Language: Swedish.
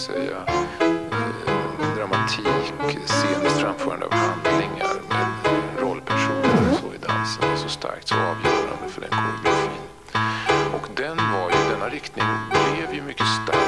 säga, eh, dramatik, sceniskt framförande av handlingar med rollpersoner och så i dansen är så starkt, så avgörande för den koreografin. Och den var ju, denna riktning blev ju mycket stark